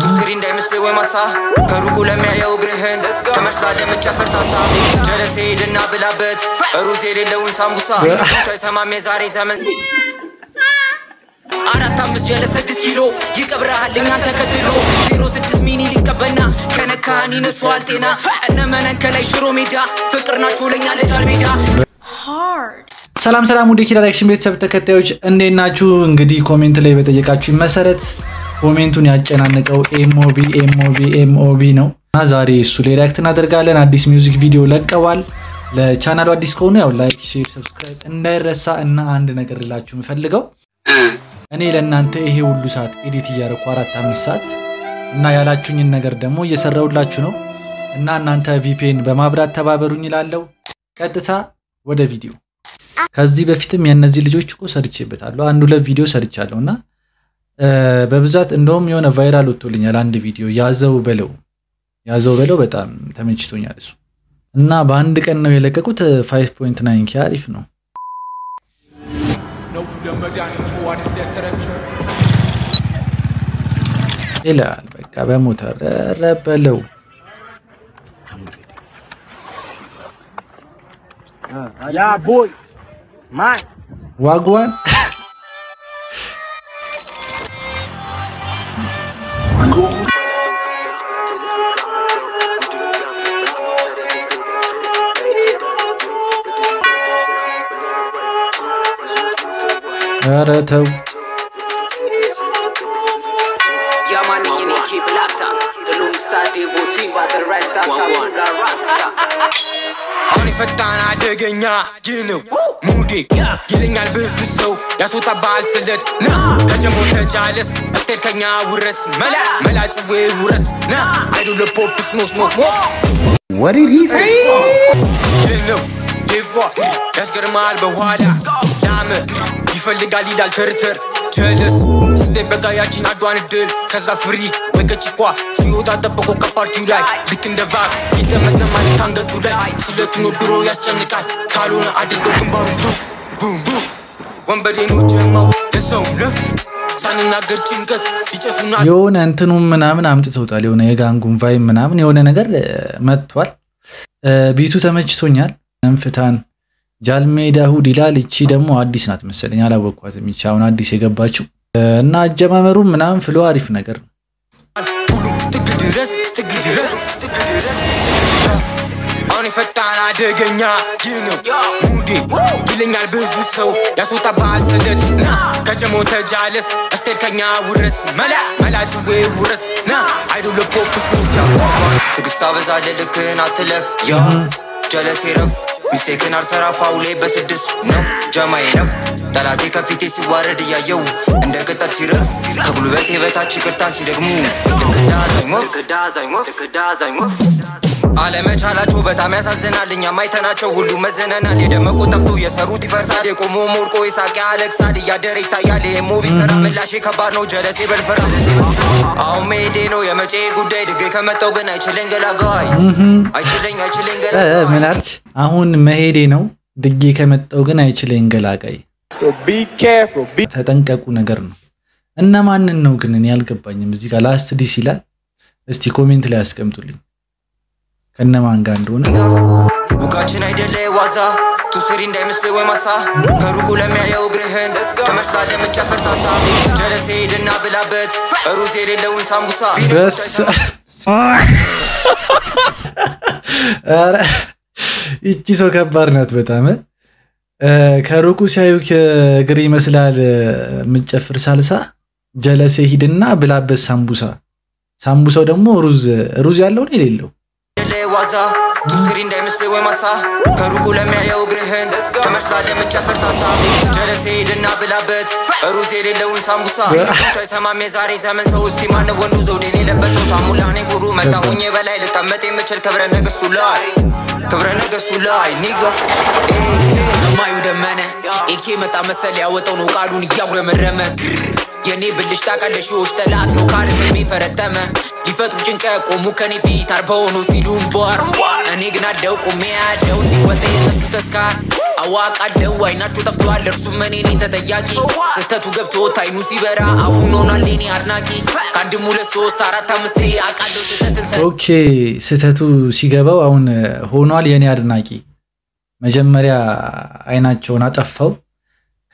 ቱስሪ እንዳይመስል ወይ ማሳ? ከሩቁ ለሚያየው እግርህን ትመስላለህ የምትጨፍር ሳሳ። ጀለሴ ሂድና ብላበት ሩዝ የሌለውን ሳምቡሳ። ተሰማም የዛሬ ዘመን። አራት አምስት ጀለ ስድስት ኪሎ ይቀብረሃል እኛን ተከትሎ ዜሮ ስድስት ሚኒ ሊቀበና ከነካን ይነሰዋል ጤና። እነመነን ከላይ ሽሮ ሜዳ ፍቅር ናቸው ለኛ ለጃል ሜዳ። ሰላም ሰላም ውድ ኪራ አክሽን ቤተሰብ ተከታዮች እንዴት ናችሁ? እንግዲህ ኮሜንት ላይ በጠየቃችሁ መሰረት comment ኡን ያጨናነቀው ኤምኦቢ ኤምኦቢ ኤምኦቢ ነው እና ዛሬ እሱ ላይ react እናደርጋለን። አዲስ music video ለቀዋል። ለቻናሉ አዲስ ከሆኑ ያው like፣ share፣ subscribe እንዳይረሳ እና አንድ ነገር ልላችሁ የምፈልገው እኔ ለእናንተ ይሄ ሁሉ ሰዓት edit እያደረኩ አራት አምስት ሰዓት እና ያላችሁኝን ነገር ደግሞ እየሰራሁላችሁ ነው እና እናንተ VPN በማብራት ተባበሩኝ ይላለው። ቀጥታ ወደ ቪዲዮ ከዚህ በፊትም የእነዚህ ልጆች እኮ ሰርቼበታለሁ። አንድ ሁለት ቪዲዮ ሰርቻለሁ እና በብዛት እንደውም የሆነ ቫይራል ወጥቶልኛል አንድ ቪዲዮ። ያዘው በለው ያዘው በለው በጣም ተመችቶኛል እሱ። እና በአንድ ቀን ነው የለቀቁት። 5.9 ኬ አሪፍ ነው። ይላል በቃ በሞተር ኧረ በለው። ያ ቦይ ማን? ዋጓን ኧረ ተው አሁን የፈጣን አደገኛ ይህ ነው ሙዴ ይለኛል ብዙ ሰው ያስወጣብሃል ስለት ና ከጀሞ ተጃለስ እስቴል ከኛ ውረስ መላ መላጭዌ ውረስ ና አይዶለ ፖፕ ስሞክ ስሞክ ሞክ What did he say? ይህ ነው ዴቭ ያስገርማል በኋላ ላመ ይፈልጋል ይላል ትርትር ጀለስ ስንዴን በጋ ያቺን አዷን እድል ከዛ ፍሪ ወገጭኳ ሲወጣ ጠበቆ ከፓርቲው ላይ ልክ እንደ ባብ ይጠመጠማል ከአንገቱ ላይ ስለቱን ድሮ ያስጨንቃል ካልሆነ አድርገው ግንባሩ ቡም ቡም ቡም ወንበዴ ነው ጀማው ለሰው ነፍ ሳንናገር ጭንቀት ይጨሱና የሆነ እንትኑም ምናምን አምጥተውታል። የሆነ የጋንጉን ቫይብ ምናምን የሆነ ነገር መጥቷል። ቢቱ ተመችቶኛል። መንፍታን ጃልሜዳ ሁድ ይላል። ይቺ ደግሞ አዲስ ናት መሰለኝ አላወቅኳትም። ይቺ አሁን አዲስ የገባችው እና አጀማመሩ ምናምን ፍሎ አሪፍ ነገር አሁን የፈጣን አደገኛ ይህ ነው። ይለኛል ብዙ ሰው ያስወጣብሃል ስለት ና ከጀሞ ተጃለስ እስቴል ከኛ ውረስ መላ መላጭዌ ውረስ። ና አይዶለ ፖፕስ ነው። ትግስት ልክህን አትለፍ። ያ ጀለሴ ረፍ ሚስቴክን አልሰራ ፋውሌ በስድስት ነው። ጀማዬ ነፍ ጠላቴ ከፊቴ ሲዋረድ እያየው እንደ ቅጠል ሲረፍ ከጉልበቴ በታች ይቅርታን ሲደግሙ አለመቻላቸው በጣም ያሳዝናል። እኛም አይተናቸው ሁሉ መዘነናል። የደመቁ ጠፍቶ የሰሩት ይፈርሳል። የቆሞ ሞርቆ የሳቂ ያለቅሳል። እያደረ ይታያል። የሞቢ ሰራ ምላሼ ከባድ ነው። ጀለሴ በልፈራ አሁን መሄዴ ነው የመቼ ጉዳይ ድጌ ከመጣው ግን አይችለኝ ገላጋይ አይችለኝ አይችለኝ ገላጋይ ምን? አሁን መሄዴ ነው ድጌ ከመጣው ግን አይችለኝ ገላጋይ። So be careful. Be ተጠንቀቁ ነገር ነው። እነማንን ነው ግን እኔ አልገባኝም። እዚህ ጋር Last Diss ይላል። እስቲ comment ላይ ያስቀምጡልኝ ከነማን ጋር እንደሆነ። ቡካችን አይደለ ዋዛ ቱስሪ እንዳይመስል ወይ ማሳ ከሩቁ ለሚያየው እግርህን ትመስላለህ የምትጨፍር ሳሳ ጀለሴ ሂድና ብላበት ሩዝ የሌለውን ሳምቡሳ ይቺ ሰው ከባድ ናት በጣም ከሩቁ ሲያዩ እግር ይመስላል የምትጨፍር ሳልሳ ጀለሴ ሂድና ብላበት ሳምቡሳ። ሳምቡሳው ደግሞ ሩዝ ሩዝ ያለው ነው የሌለው አይደለ ዋዛ ቱስሪ እንዳይመስል ወይ ማሳ። ከሩቁ ለሚያየው እግርህን ትመስላለህ የምትጨፍር ሳሳ። ጀለሴ ሂድና ብላበት ሩዝ የሌለውን ሳምቡሳ። ተሰማም የዛሬ ዘመን ሰው። እስቲ ማነው ወንዱ ዘውዴን የለበሰው ታሙላ እኔ ጉሩ መጣሁኝ በላይ ልቀመጥ የምችል ክብረ ነገስቱ ላይ ክብረ ነገስቱ ላይ። ኒጋ ሰማዩ ደመነ። ኤኬ መጣ መሰል ያወጣው ነው ቃሉን እያጉረመረመ የኔ ብልሽ ታውቃለሽ ሺዎች ጠላት ነው ካለትሜ ፈረጠመ ሊፈጥሩ ጭንቀት ቆሙ ከኔ ፊት አርበው ነው ሲሉም ቧር እኔ ግን አለው ቆሜ ያለው ሲወጣ የነሱ ተስካር አዋቃለው አይናችሁ ጠፍተዋል እርሱም እኔ ነኝ ተጠያቂ። ስህተቱ ገብቶት አይኑ ሲበራ አሁን ሆኗል የኔ አድናቂ። ከአንድም ሁለት ሶስት አራት አምስቴ አውቃለሁ ስህተትን OK ስህተቱ ሲገባው አሁን ሆኗል የኔ አድናቂ። መጀመሪያ አይናቸውን አጠፋው።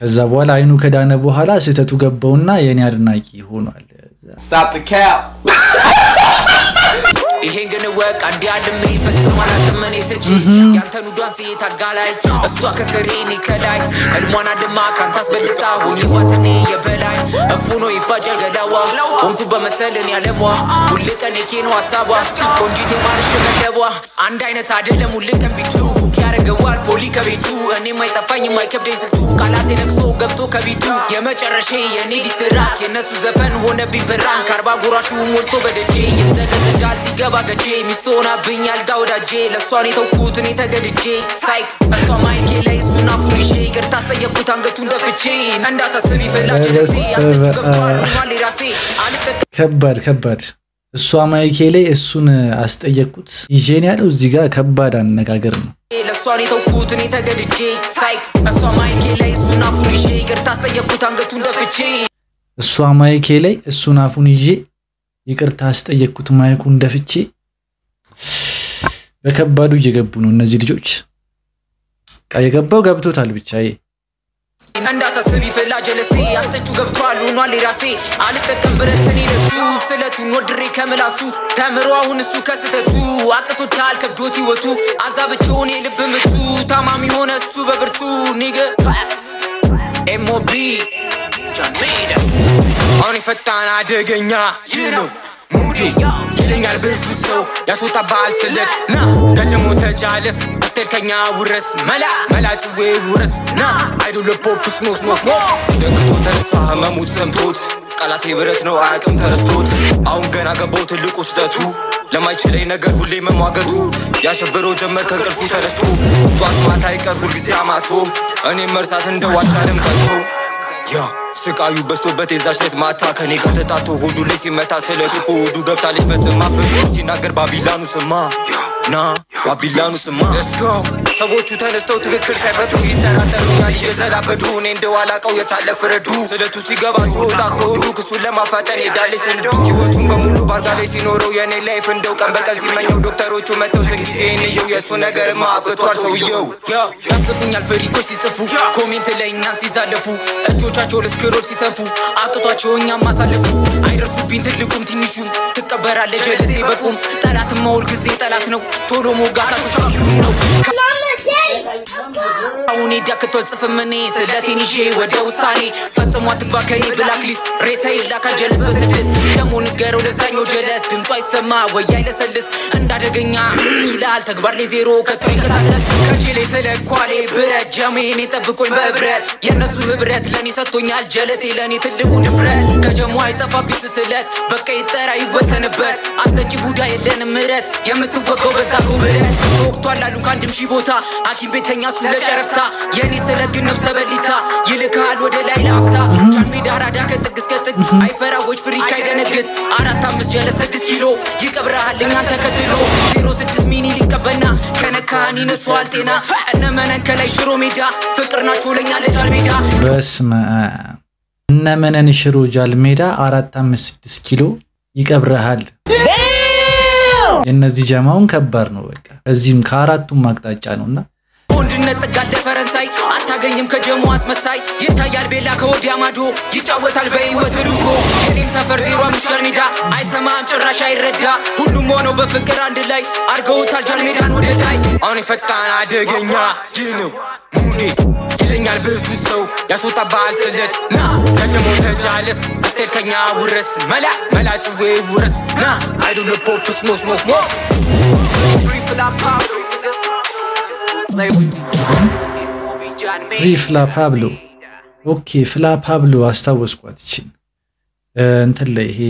ከዛ በኋላ አይኑ ከዳነ በኋላ ስህተቱ ገባውና የኔ አድናቂ ሆኗል። Stop the cap. ይሄን ግን ወቅ አንድ ያልሜ ፈጽሞ አላውቅም እኔ ስጪ ያንተን ውዷን ሴት አልጋ ላይ እሷ ከስሬ እኔ ከላይ። ህልሟን አልማ ካንተ አስበልጣ ሆኜባት እኔ የበላይ። እፉኖ ይፋጃል ገላዋ ሆንኩ በመሰልን ያለሟ። ሁል ቀን የኬ ነው ሀሳቧ ቆንጂት የማርሽ ቀለቧ አንድ አይነት አይደለም ሁል ቀን ቢቱ ፖሊ ከቤቱ እኔም አይጠፋኝ የማይከብደኝ ስልቱ ቃላቴ ነቅሶ ገብቶ ከቢቱ የመጨረሻ የእኔ ዲስትራክ የእነሱ ዘፈን ሆነብኝ ብራን ከአርባ ጎራሹ ሞልቶ በደጄ ይዘገዘጋል ሲገባ ገጄ ሚስት ሆናብኝ አልጋ ወዳጄ ለእሷን የተውኩት እኔ ተገድጄ ሳይክ እሷ ማይኬ ላይ እሱን አፉን ይዤ ይቅርታ አስጠየቅኩት አንገቱን ደፍቼ እንዳታስብ ይፈላጅ ለሴ አስጠጁ ገብቷል ሆኗል የራሴ አልጠቀ ከባድ ከባድ። እሷ ማይኬ ላይ እሱን አስጠየቅኩት ይዤን ያለው እዚህ ጋር ከባድ አነጋገር ነው። ለእሷን የተውኩት እኔ ተገድጄ ሳይክ እሷ ማይኬ ላይ እሱን አፉን ይዤ ይቅርታ አስጠየቅኩት አንገቱን ደፍቼ እሷ ማይኬ ላይ እሱን አፉን ይዤ ይቅርታ አስጠየቅኩት ማይኩን ደፍቼ። በከባዱ እየገቡ ነው እነዚህ ልጆች። የገባው ገብቶታል ብቻ ይሄ እንዳታስብ ይፈላ ጀለሴ። አስጠጩ ገብቷል ሆኗል የራሴ። አልጠቀም ብረት እኔ ለሱ ስለቱን ወድሬ ከምላሱ። ተምሮ አሁን እሱ ከስተቱ አቅቶታል ከብዶት ህይወቱ። አዛብቸውን የልብ ምቱ። ታማሚ ሆነ እሱ በብርቱ። ኒገ ኤሞቢ አሁን የፈጣን አደገኛ ይህ ነው ሙዴ ይለኛል ብዙ ሰው ያስወጣብሃል ስለት ና ከጀሞ ተጃለስ ስቴል ውረስ መላ መላጭዌ ውረስ ና አይዶለ ፖፕሽ ኖስ ኖስ ኖ ደንግጦ ተነሳ ህመሙት ሰምቶት ቃላቴ ብረት ነው አያቅም ተረስቶት አሁን ገና ገባው ትልቁ ስህተቱ ለማይችለኝ ነገር ሁሌ መሟገቱ ያሸበረው ጀመር ከእንቅልፉ ተነስቶ ጧት ማታ ይቀር ሁልጊዜ አማትቦ እኔም መርሳት እንደ ዋቻለም ከቶ ያ ስቃዩ በዝቶበት የዛች ሌት ማታ ከኔ ከተጣቶ ሆዱ ላይ ሲመታ ስለቱ ሆዱ ገብታ ሊፈጽም አፍሮ ሲናገር ባቢላኑ ስማ ና ባቢላኑ ስማ ለስጎ ሰዎቹ ተነስተው ትክክል ሳይፈቱ ይጠራጠሩኛል እየዘላበዱ እኔ እንደው አላቀው የታለ ፍረዱ ስለቱ ሲገባ ሲወጣ ከሆዱ ክሱን ለማፋጠን ሄዳለ ስንዱ ህይወቱን በሙሉ ባርጋ ላይ ሲኖረው የኔ ላይፍ እንደው ቀን በቀን ሲመኘው ዶክተሮቹ መጥተው ስንት ጊዜ እንየው የእሱ ነገርማ አብቅቷል ሰውየው። ያስቁኛል ፍሪኮች ሲጽፉ ኮሜንት ላይ እኛን ሲዛለፉ እጆቻቸው ለስክሮል ሲሰፉ አቅቷቸው እኛም ማሳለፉ አይደርሱብኝ ትልቁም ትንሹም ትቀበራለ ጀለሴ በቁም። ጠላት መውል ጊዜ ጠላት ነው ቶሎ ሞጋታሾች ነው አሁን ዳክቶ ጽፍም እኔ። ስለቴን ይዤ ወደ ውሳኔ ፈጽሞ አትግባ ከኔ ብላክ ሬሳ ይላካል ጀለስ በስድስት። ደግሞ ንገረው ለዛኛው ጀለስ። ድምፁ አይሰማ ወይ አይለሰልስ። እንዳደገኛ ይላል ተግባር ላይ ዜሮ ከቶ ይንቀሳቀስ። ከጄ ላይ ስለ ኳሌ ብረት ጀሜን የጠብቆኝ በብረት። የእነሱ ህብረት ለእኔ ሰጥቶኛል። ጀለሴ ለእኔ ትልቁ ድፍረት። ከጀሞ አይጠፋ ቢስ ስለት። በቃ ይጠራ ይወሰንበት። አስጠጪ ቡዳ የለንም ምረት። የምትወቀው በዛ ብረት ተወቅቷል አሉ ከአንድም ሺህ ቦታ። ሐኪም ቤተኛ እሱ ለጨረፍታ የእኔ ስለ ግን ነፍሰ በሊታ ይልካል ወደ ላይ ለአፍታ ጃን ሜዳ አራዳ ከጥግ እስከ ጥግ አይፈራዎች ፍሪክ አይደነግጥ አራት አምስት ጀለስ ስድስት ኪሎ ይቀብረሃል እኛን ተከትሎ። ዜሮ ስድስት ሚኒ ሊቀበና ከነካን ይነሷል ጤና። እነመነን ከላይ ሽሮ ሜዳ ፍቅር ናቸው ለኛ ለጃል ሜዳ። በስመ አብ እነ መነን ሽሮ ጃል ሜዳ አራት አምስት ስድስት ኪሎ ይቀብረሃል። የእነዚህ ጀማውን ከባድ ነው። በቃ። እዚህም ከአራቱም አቅጣጫ ነው እና ወንድነት ጥጋለ ፈረንሳይ አታገኝም ከጀሞ አስመሳይ። ይታያል ቤላ ከወዲያ ማዶ። ይጫወታል በህይወት ልጆ የኔም ሰፈር ዜሮ አምስት ጃል ሜዳ። አይሰማም ጭራሽ አይረዳ። ሁሉም ሆነው በፍቅር አንድ ላይ አርገውታል ጃል ሜዳን ወደ ላይ። አሁን የፈጣን አደገኛ ይህ ነው ሙዴ። ይለኛል ብዙ ሰው ያስወጣብሃል ስለት ና ከጀሞ ተጃለስ ስቴል ከኛ ውረስ። መላ መላጭዌ ውረስ። ና አይዶለ ፖፕሽ ኖስ ኖስ ኖ ፍሪ ፍላ ፓብሎ ኦኬ፣ ፍላ ፓብሎ አስታወስኳት። ይችን እንትን ላይ ይሄ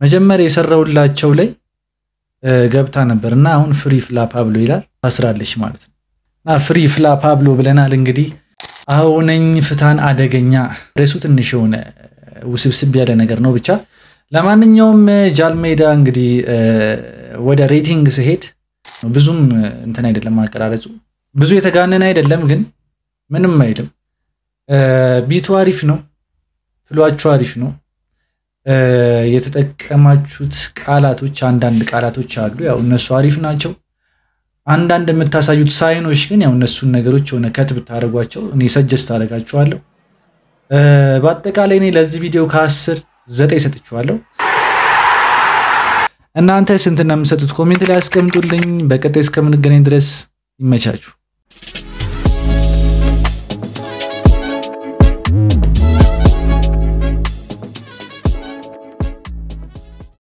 መጀመሪያ የሰራውላቸው ላይ ገብታ ነበር እና አሁን free ፍላ ፓብሎ ይላል ታስራለች ማለት ነው። እና free ፍላ ፓብሎ ብለናል እንግዲህ አዎ ነኝ ፈጣን አደገኛ ሬሱ ትንሽ የሆነ ውስብስብ ያለ ነገር ነው። ብቻ ለማንኛውም ጃንሜዳ እንግዲህ ወደ rating ስሄድ ብዙም እንትን አይደለም አቀራረጹ ብዙ የተጋነነ አይደለም፣ ግን ምንም አይልም። beat ኡ አሪፍ ነው። flow ኣችሁ አሪፍ ነው። የተጠቀማችሁት ቃላቶች አንዳንድ ቃላቶች አሉ፣ ያው እነሱ አሪፍ ናቸው። አንዳንድ የምታሳዩት sign ኦች ግን ያው እነሱን ነገሮች የሆነ cut ብታደርጓቸው እኔ suggest አደርጋችኋለሁ። በአጠቃላይ እኔ ለዚህ ቪዲዮ ከአስር ዘጠኝ ሰጥችኋለሁ። እናንተ ስንት ነው የምሰጡት? comment ላይ አስቀምጡልኝ። በቀጣይ እስከምንገናኝ ድረስ ይመቻችሁ።